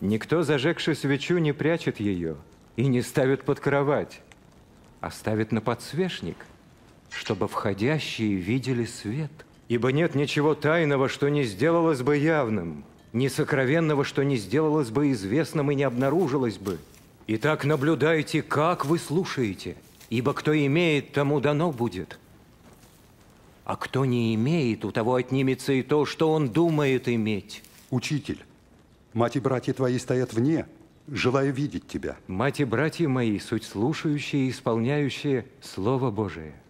Никто, зажегший свечу, не прячет ее и не ставит под кровать, а ставит на подсвечник, чтобы входящие видели свет. Ибо нет ничего тайного, что не сделалось бы явным, ни сокровенного, что не сделалось бы известным и не обнаружилось бы. Итак, наблюдайте, как вы слушаете, ибо кто имеет, тому дано будет. А кто не имеет, у того отнимется и то, что он думает иметь. Учитель, мать и братья твои стоят вне, желая видеть тебя. Мать и братья мои, суть слушающие и исполняющие Слово Божие –